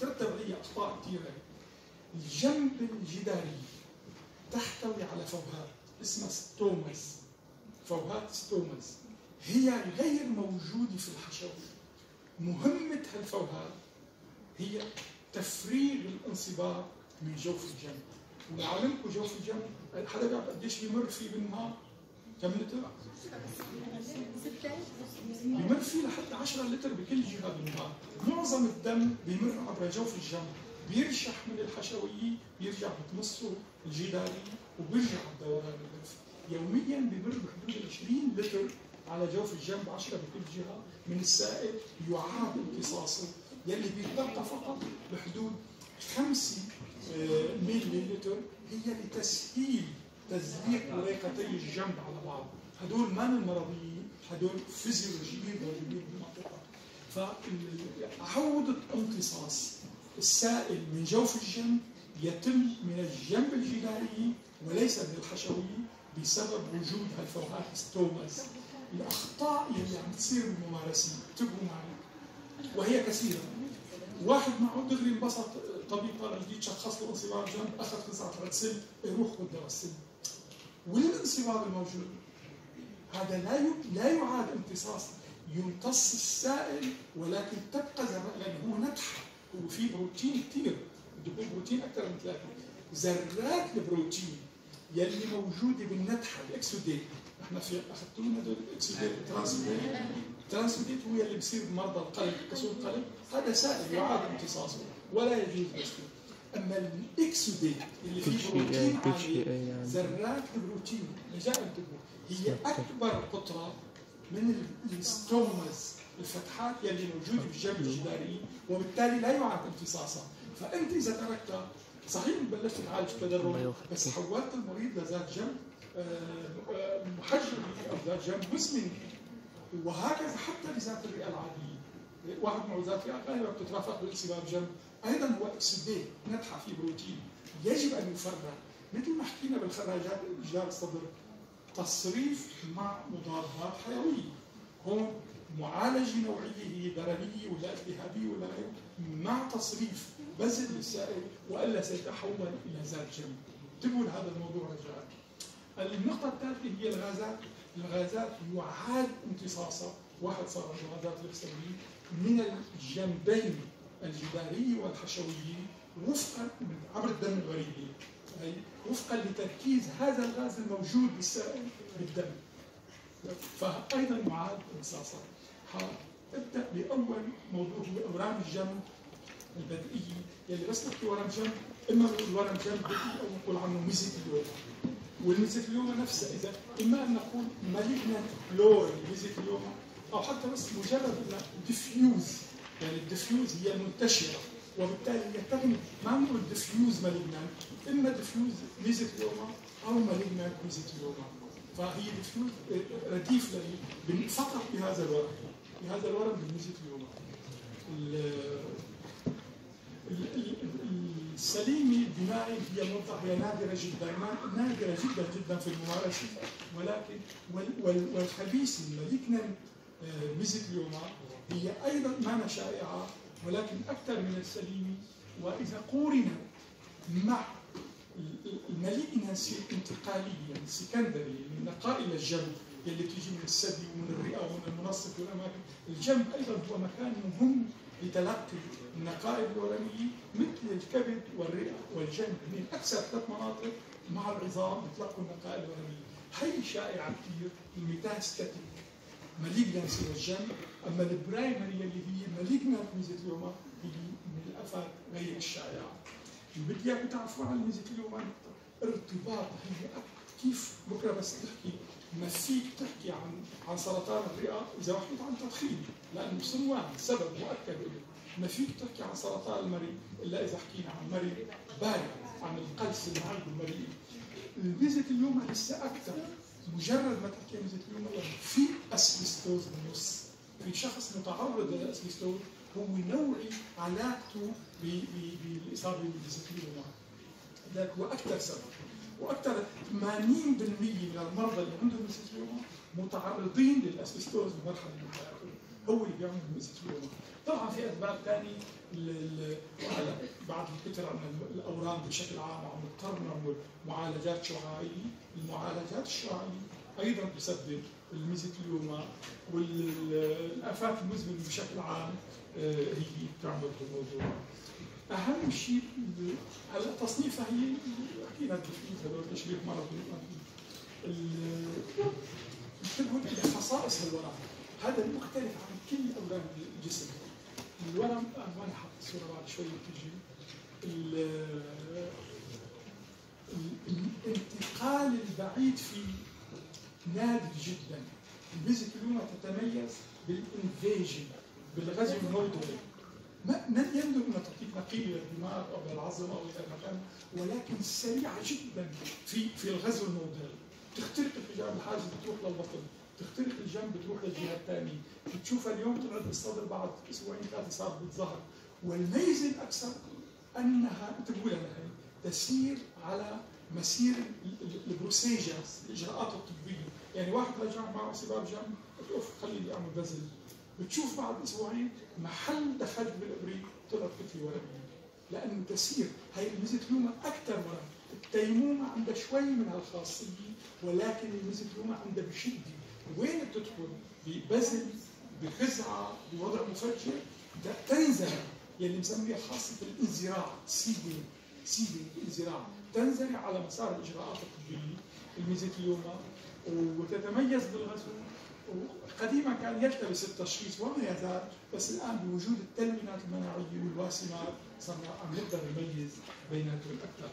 ترتب عليه اخطاء كثيره الجنب الجداري تحتوي على فوهات اسمها stomas فوهات stomas هي غير موجودة في الحشوية مهمة هالفوهات هي تفريغ الانصباب من جوف الجنب. ولعلمكم جوف الجنب؟ حدا بيعرف قديش بيمر فيه بالنهار. كم لتر؟ بيمر فيه لحد 10 لتر بكل جهة بالنهار معظم الدم بيمر عبر جوف الجنب بيرشح من الحشوية بيرجع بتمصه الجداري وبيرجع الدوران الليمفي يوميا بيمر بحدود 20 لتر على جوف الجنب 10 بكل جهة. من السائل يعاد امتصاصه. يلي بيتبقى فقط بحدود 5 ملي لتر. هي لتسهيل تزليق وريقتي الجنب على بعض. هدول مانن مرضيين هدول فيزيولوجيين موجودين بالمنطقة. فعودة امتصاص السائل من جوف الجنب يتم من الجنب الجداري وليس من الحشوي بسبب وجود هالفوهات stomas. الأخطاء يلي عم تصير بالممارسه انتبهوا معي. وهي كثيرة. واحد معه دغري انبسط طبيب طالع جديد شخص له انصباب جنب أخذ خزعة سل يروح خذ دواء السم والانصباب الموجود. هذا لا لا يعاد امتصاص. يمتص السائل ولكن تبقى لأنه هو نتحة. هو في بروتين كثير بده يكون بروتين أكثر من ثلاثة. ذرات البروتين يلي موجودة بالنتحة ال exudate. نحن في أخذتونا هدول ال exudate. ال transudate ال transudate هو يلي بصير بمرضى القلب قصور القلب هذا سائل يعاد امتصاصه. ولا يجوز بزله أما ال exudate اللي فيه بروتين عالي ذرات البروتين رجاء انتبهوا هي أكبر قطرة من ال stomas الفتحات يلي موجودة بالجنب الجداري وبالتالي لا يعاد امتصاصها. فأنت إذا تركتها صحيح بلشت تعالج تدرن بس حولت المريض لذات جنب محجر أو ذات جنب مزمن وهكذا حتى بذات الرئة العادية. واحد معه ذات رئة غالبا بتترافق بالانسباب جنب. أيضا هو اكسدين نتحه في بروتين. يجب أن يفرغ. مثل ما حكينا بالخراجات الصدر تصريف مع مضادات حيوية. هون معالجة نوعية هي درنية ولا التهابية ولا غيره مع تصريف بذل للسائل وإلا سيتحول إلى ذات جنب انتبهوا لهذا الموضوع رجاء. النقطة الثالثة هي الغازات، الغازات يعاد امتصاصها، واحد صار عنده غازات الاكسجين من الجنبين. الجداري والحشوي وفقا عبر الدم الوريدي أي وفقا لتركيز هذا الغاز الموجود بالسائل بالدم. فأيضا يعاد امتصاصها ابدأ بأول موضوع هو أورام الجنب البدئيه يلي بس نحكي ورم جنب إما نقول ورم جنب بدئي أو نقول عنه ميزيتيليوما وال mesothelioma نفسها إذا إما أن نقول malignant pleural mesothelioma أو حتى بس مجرد diffuse يعني ال diffuse هي المنتشره وبالتالي تغني ما بنقول diffuse malignant إما diffuse mesothelioma أو malignant mesothelioma فهي diffuse رديف فقط بهذا الورم بهذا الورم بال mesothelioma السليمة الدماغي هي موضع هي نادرة جدا نادرة جدا جدا في الممارسة ولكن والخبيث المالكنن ميزيتيوما هي أيضا ما شائعه ولكن أكثر من السليمه وإذا قورنت مع المالجنسي الانتقاليه السكندري من نقائل الجنب اللي تيجي من الثدي ومن الرئة ومن المنصف والأماكن. الجنب أيضا هو مكان مهم لتلقي النقائل الورميه مثل الكبد والرئة والجنب. من أكثر ثلاث مناطق مع العظام بتلقوا النقائل الورميه هي شائعة كثير ال metastatic malignancy والجنب أما ال primary اللي هي malignant mesothelioma هي من الآفات غير الشائعه اللي بدي إياكم تعرفوا عن ال mesothelioma ارتباط هي كيف بكرة بس تحكي؟ ما فيك تحكي عن عن سرطان الرئة إذا حكيت عن تدخين لأنه سن واحد سبب مؤكد له ما فيك تحكي عن سرطان المريء إلا إذا حكينا عن مريء بارد عن القلس اللي عنده المريء الميزه اليوم لسه أكثر. مجرد ما تحكي ميزه اليوم في اسبستوز بالنص في شخص متعرض للاسبستوز هو نوعي علاقته بالاصابه بالميزوثيليوما ذاك هو أكثر سبب وأكثر 80% من المرضى اللي عندهم ميزوثيليوما متعرضين للاسبستوز بمرحله من حياتهم هو اللي بيعمل ميزوثيليوما طبعا في اسباب ثانية كثر عن الأورام بشكل عام وعم نقارنها معالجات شعاعيه، المعالجات الشعاعيه أيضا تسبب الميزيتيوما والآفات المزمنة بشكل عام آه، هي بتعمل الموضوع. أهم شيء هلا تصنيفها هي حكينا التشريح هذول تشريح مرضي انتبهوا لخصائص الورم هذا مختلف عن كل أورام الجسم. الورم أنا ما حاط الصورة بعد شوي بتجي. الانتقال البعيد فيه نادر جدا. ال mesothelioma تتميز بال invasion بالغزو الموضوعي ما يندر ان تعطيك نقيلة إلى الدماغ أو للعظم أو إلى المكان ولكن سريعه جدا في في الغزو الموضعي تخترق الحجاب الحاجز بتروح للبطن. تخترق الجنب بتروح للجهة الثانية. بتشوفها اليوم طلعت بالصدر بعد أسبوعين ثلاثة صارت بالظهر. والميزة الأكثر أنها انتبهوا لها تسير على مسير ال procedures الإجراءات الطبية. يعني واحد رجع معه انصباب جنب أوف خليه يعمل بزل بتشوف بعد أسبوعين محل دخلت بالإبرة طلعت كتله ورمية لأنه تسير هي ال mesothelioma أكثر ورم ال thymoma عندها شوي من هالخاصية ولكن ال mesothelioma عندها بشدة. وين بتدخل؟ ببزل بخزعة بوضع مفجر تنزل يلي مسميها خاصة الانزراع seeding seeding انزراع تنزرع على مسار الإجراءات الطبية الميزيتليوما وتتميز بالغزو قديما كان يلتبس التشخيص وما يزال بس الآن بوجود التلمينات المناعية والواسمات صرنا عم نقدر نميز بيناتهم أكثر.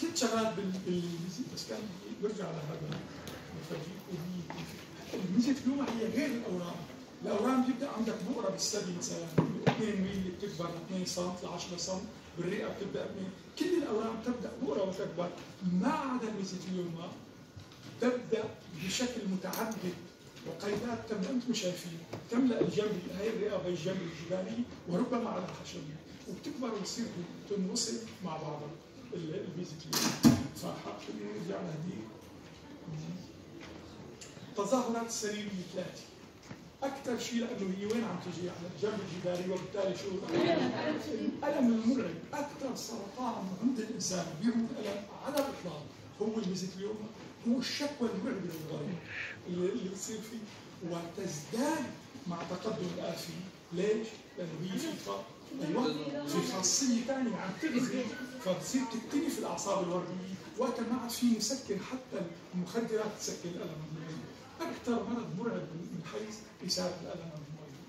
كنت شغال بال بس كان برجع لهذا بفرجيكم الميزيتليوما هي غير الأورام، الأورام بيبدأ عندك بؤره بالثدي مثلا 2 ميلي بتكبر 2 سم ل 10 سم بالرئة بتبدأ من كل الأورام تبدأ بؤره وتكبر. ما عدا الميزيتليوما تبدأ بشكل متعدد. وقيدات تملا أنتم شايفين تملأ الجنب هي الرئة وهي الجنب الجبالي وربما على الخشبي وبتكبر وتصير تنوصل مع بعضها الفيزيتليوما فنرجع لهذه تظاهرات السريريه ثلاثة أكثر شيء لأنه هي وين عم تجي؟ على الجنب الجداري وبالتالي شو؟ الالم المرعب. أكثر سرطان عند الإنسان بيعمل الم على الإطلاق. هو الميزيتليوما هو الشكوى للغايه اللي بتصير فيه. وتزداد مع تقدم الآفي. ليش؟ لأنه هي في أيوه. في خاصيه ثانية عم تغذي فبتصير تكتني في الأعصاب الوردية. وقتها ما عاد في مسكن حتى المخدرات تسكن الألم أكثر مرض مرعب من حيث اثاره الألم المرضي.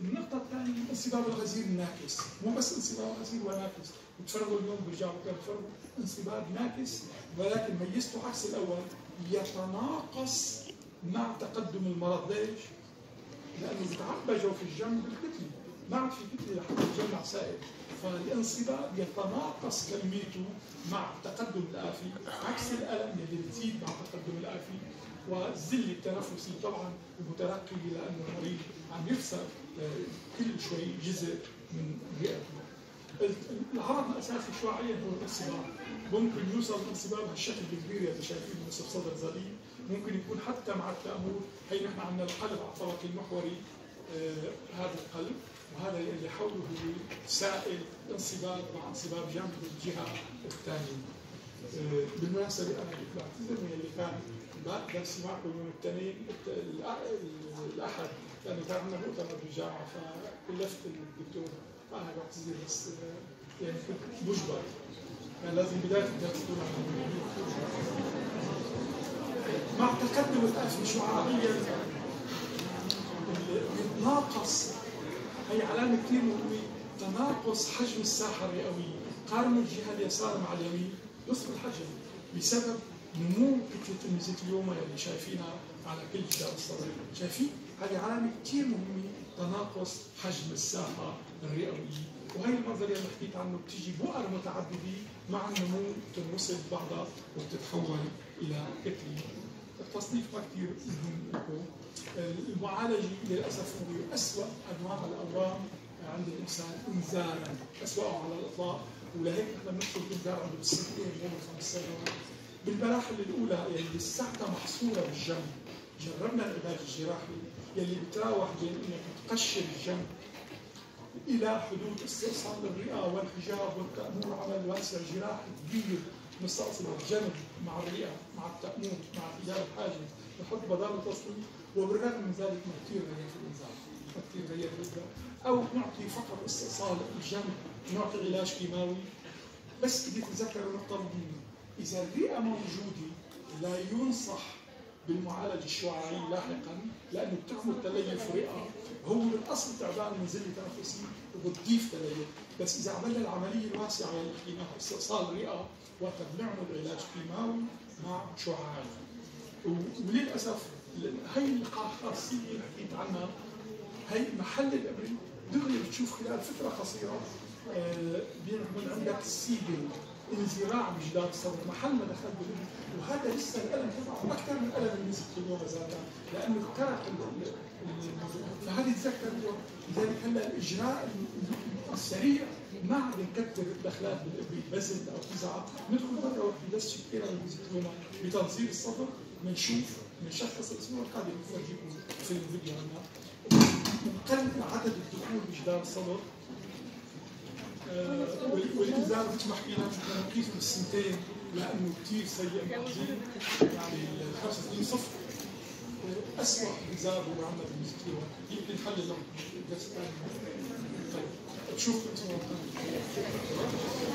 النقطة الثانية انصباب الغزير الناكس، مو بس انصباب الغزير وناكس، بتفرغوا اليوم برجعوا بتفرغوا انصباب ناكس ولكن ميزته عكس الأول يتناقص مع تقدم المرض. ليش؟ لأنه بتعبى جوف الجنب بالكتلة. ما عاد في كتلة لحتى تجمع سائل. فالانصباب يتناقص كميته مع تقدم الآفي عكس الألم اللي بتزيد مع تقدم الآفي. والزل التنفسي طبعا المترقي لأنه المريض عم يخسر آه، كل شوي جزء من رئته. العرض الاساسي شعاعيا هو الانصباب ممكن يوصل الانصباب هالشكل الكبير اللي شايفينه نصف صدر زليل ممكن يكون حتى مع التأمل هي نحن عندنا القلب على الطبق المحوري آه هذا القلب وهذا اللي حوله سائل انصباب مع انصباب جنب الجهة الثانية. آه بالمناسبة أنا من اللي كان درس معكم يوم الاثنين الأحد. لأنه كان عندنا مؤتمر بالجامعة فكلفت الدكتور أنا بعتذر بس يعني كنت مجبر كان لازم بداية الدرس تكون مع تقدم الألف شعاعيا يتناقص هي علامه كثير مهمة. تناقص حجم الساحه الرئويه قارنوا الجهة اليسار مع اليمين. نصف الحجم بسبب نمو كتله الميزيتليوما اللي شايفينها على كل جدار الصدر. شايفين؟ هذه علامه كثير مهمة. تناقص حجم الساحه الرئوية. وهي المنظر اللي حكيت عنه بتيجي بؤر متعدده مع النمو تنوصل بعضها وبتتحول إلى كتله التصنيف ما كثير مهم. لكم المعالجة للأسف هو اسوء أنواع الأورام عند الإنسان إنذارا اسوأه على الإطلاق. ولهيك نحن بنكتب إنذار عنده بالسنتين غير خمس سنوات. بالمراحل الأولى يلي لساتها محصورة بالجنب جربنا العلاج الجراحي يلي بتراوح بين إنك تقشر الجنب إلى حدود استئصال الرئة والحجاب والتأمور عمل واسع جراحي كبير نستأصل الجنب مع الرئة مع التأمور مع حجاب الحاجب نحط بدال التصوير وبالرغم من ذلك ما كثير غير الانزال ما كثير غير أو نعطي فقط استئصال الجنب نعطي علاج كيماوي. بس بدي تتذكر النقطه المهمه إذا الرئه موجودة لا ينصح بالمعالجة الشعاعيه لاحقا لأنه بتعمل تليف رئه هو بالاصل تعبان منزلي تنفسي وبتضيف تليف بس إذا عملنا العملية الواسعة اللي حكيناها استئصال رئة وقتها بنعمل علاج كيماوي مع شعاعي وللأسف هي اللقاح خاصيه اللي حكيت عنها هي محل الابره دغري بتشوف خلال فترة قصيرة آه بيعمل عندك انزراع بجدار الصدر محل ما دخل بالابره وهذا لسه الألم تبعه أكثر من ألم اليوم ذاتها لأنه كرك فهذه تذكر لذلك هلا الإجراء السريع ما عاد نكتر الدخلات بالابره بزت أو تزعق ندخل مره واحدة بس شكينا بالميزوثيلوما بتنظير الصدر بنشوف بنشخص الأسبوع القادم. بفرجيكم فيلم فيديو عنها نقلل عدد الدخول بجدار الصدر والانذار مثل ما حكينا نقيسه بالسنتين لأنه كثير سيء يعني الخمس سنين صفر اسوء انذار هو عندنا بالميزوثيلوما يمكن حل له الدرس الثاني طيب الأسبوع القادم